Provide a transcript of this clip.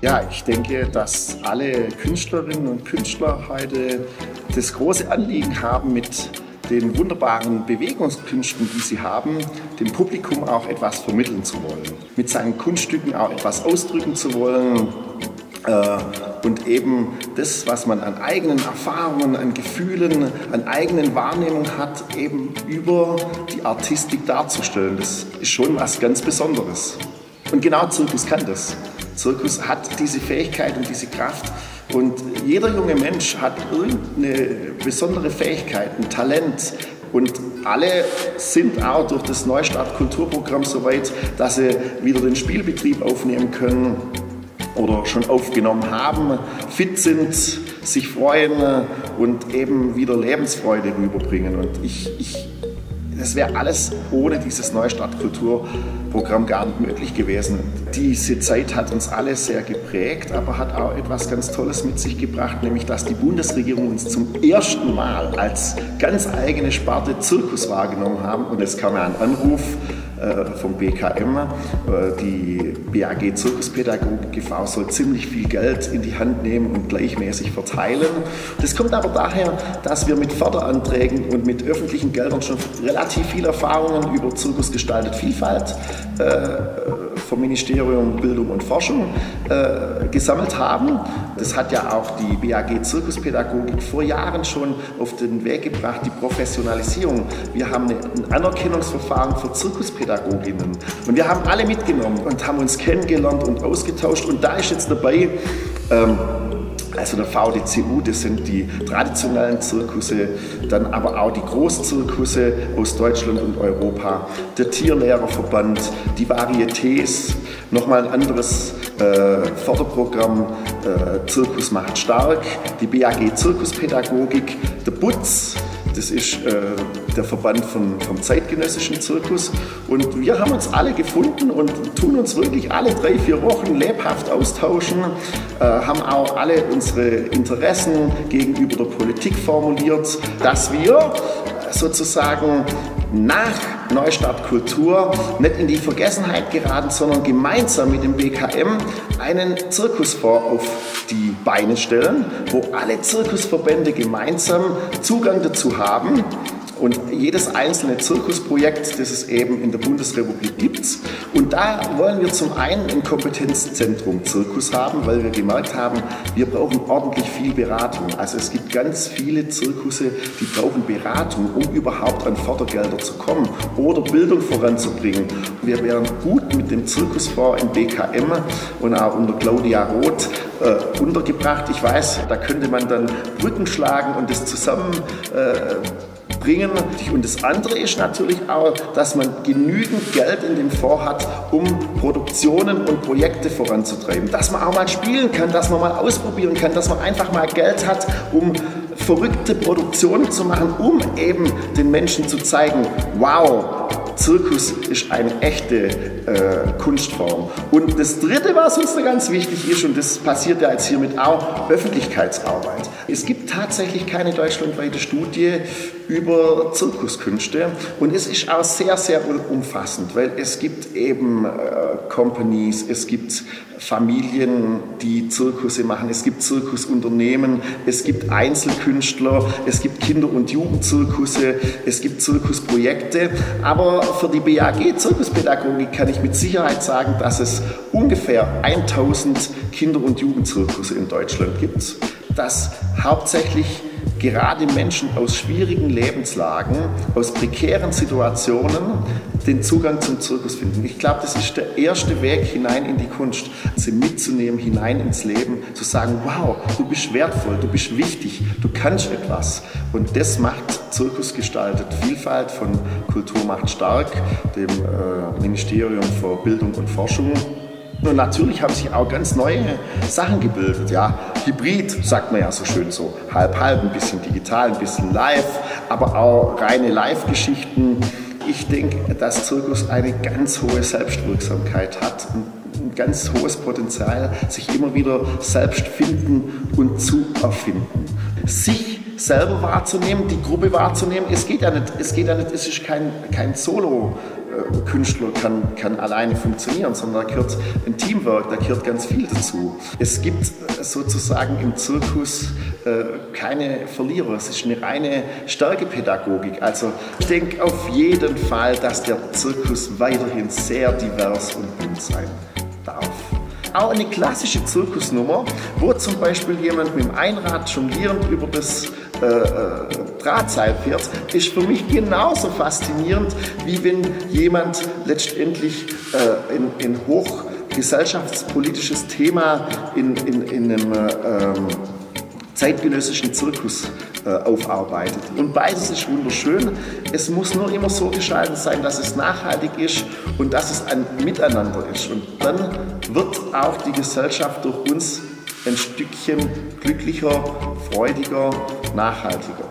Ja, ich denke, dass alle Künstlerinnen und Künstler heute das große Anliegen haben, mit den wunderbaren Bewegungskünsten, die sie haben, dem Publikum auch etwas vermitteln zu wollen. Mit seinen Kunststücken auch etwas ausdrücken zu wollen, äh, und eben das, was man an eigenen Erfahrungen, an Gefühlen, an eigenen Wahrnehmungen hat, eben über die Artistik darzustellen. Das ist schon was ganz Besonderes. Und genau Zirkus kann das. Zirkus hat diese Fähigkeit und diese Kraft. Und jeder junge Mensch hat irgendeine besondere Fähigkeit, ein Talent. Und alle sind auch durch das Neustart Kulturprogramm so weit, dass sie wieder den Spielbetrieb aufnehmen können oder schon aufgenommen haben, fit sind, sich freuen und eben wieder Lebensfreude rüberbringen. Und ich, ich das wäre alles ohne dieses Neustart-Kulturprogramm gar nicht möglich gewesen. Diese Zeit hat uns alle sehr geprägt, aber hat auch etwas ganz Tolles mit sich gebracht, nämlich dass die Bundesregierung uns zum ersten Mal als ganz eigene Sparte Zirkus wahrgenommen haben. Und es kam ja ein Anruf vom BKM. Äh, die BAG Zirkuspädagogik e.V. soll ziemlich viel Geld in die Hand nehmen und gleichmäßig verteilen. Das kommt aber daher, dass wir mit Förderanträgen und mit öffentlichen Geldern schon relativ viel Erfahrungen über Zirkus gestaltet Vielfalt äh, vom Ministerium Bildung und Forschung gesammelt haben. Das hat ja auch die BAG Zirkuspädagogik vor Jahren schon auf den Weg gebracht, die Professionalisierung. Wir haben ein Anerkennungsverfahren für Zirkuspädagogik Pädagoginnen. Und wir haben alle mitgenommen und haben uns kennengelernt und ausgetauscht. Und da ist jetzt dabei, ähm, also der VDCU, das sind die traditionellen Zirkusse, dann aber auch die Großzirkusse aus Deutschland und Europa, der Tierlehrerverband, die Varietés, nochmal ein anderes äh, Förderprogramm, äh, Zirkus macht stark, die BAG Zirkuspädagogik, der BUTZ, das ist äh, der Verband von, vom zeitgenössischen Zirkus. Und wir haben uns alle gefunden und tun uns wirklich alle drei, vier Wochen lebhaft austauschen, äh, haben auch alle unsere Interessen gegenüber der Politik formuliert, dass wir sozusagen nach Neustart Kultur nicht in die Vergessenheit geraten, sondern gemeinsam mit dem BKM einen Zirkusfonds auf die Beine stellen, wo alle Zirkusverbände gemeinsam Zugang dazu haben und jedes einzelne Zirkusprojekt, das es eben in der Bundesrepublik gibt. Und da wollen wir zum einen ein Kompetenzzentrum Zirkus haben, weil wir gemerkt haben, wir brauchen ordentlich viel Beratung. Also es gibt ganz viele Zirkusse, die brauchen Beratung, um überhaupt an Fördergelder zu kommen oder Bildung voranzubringen. Wir wären gut mit dem Zirkusfonds im BKM und auch unter Claudia Roth äh, untergebracht. Ich weiß, da könnte man dann Brücken schlagen und das zusammen äh, bringen. Und das andere ist natürlich auch, dass man genügend Geld in dem Fonds hat, um Produktionen und Projekte voranzutreiben. Dass man auch mal spielen kann, dass man mal ausprobieren kann, dass man einfach mal Geld hat, um verrückte Produktionen zu machen, um eben den Menschen zu zeigen, wow, Zirkus ist eine echte äh, Kunstform. Und das Dritte, was uns da ganz wichtig ist, und das passiert ja jetzt hiermit auch, Öffentlichkeitsarbeit. Es gibt tatsächlich keine deutschlandweite Studie über Zirkuskünste. Und es ist auch sehr, sehr umfassend, weil es gibt eben äh, Companies, es gibt Familien, die Zirkusse machen, es gibt Zirkusunternehmen, es gibt Einzelkünstler, es gibt Kinder- und Jugendzirkusse, es gibt Zirkusprojekte, aber für die BAG Zirkuspädagogik kann ich mit Sicherheit sagen, dass es ungefähr 1000 Kinder- und Jugendzirkusse in Deutschland gibt, dass hauptsächlich gerade Menschen aus schwierigen Lebenslagen, aus prekären Situationen den Zugang zum Zirkus finden. Ich glaube, das ist der erste Weg hinein in die Kunst, sie mitzunehmen, hinein ins Leben, zu sagen, wow, du bist wertvoll, du bist wichtig, du kannst etwas. Und das macht Zirkus gestaltet Vielfalt von Kultur macht stark, dem äh, Ministerium für Bildung und Forschung. Und natürlich haben sich auch ganz neue Sachen gebildet. Ja. Hybrid, sagt man ja so schön so, halb halb, ein bisschen digital, ein bisschen live, aber auch reine Live-Geschichten. Ich denke, dass Zirkus eine ganz hohe Selbstwirksamkeit hat, ein ganz hohes Potenzial, sich immer wieder selbst finden und zu erfinden. Sich selber wahrzunehmen, die Gruppe wahrzunehmen. Es geht ja nicht, es geht ja nicht, es ist kein, kein Solo. Künstler kann, kann alleine funktionieren, sondern da gehört ein Teamwork, da gehört ganz viel dazu. Es gibt sozusagen im Zirkus äh, keine Verlierer, es ist eine reine Stärkepädagogik. Also ich denke auf jeden Fall, dass der Zirkus weiterhin sehr divers und bunt sein darf. Auch eine klassische Zirkusnummer, wo zum Beispiel jemand mit dem Einrad jonglierend über das äh, äh, Drahtseil fährt, ist für mich genauso faszinierend, wie wenn jemand letztendlich äh, in, in hochgesellschaftspolitisches Thema in, in, in einem äh, ähm, zeitgenössischen Zirkus äh, aufarbeitet. Und beides ist wunderschön. Es muss nur immer so gestaltet sein, dass es nachhaltig ist und dass es ein Miteinander ist. Und dann wird auch die Gesellschaft durch uns ein Stückchen glücklicher, freudiger, nachhaltiger.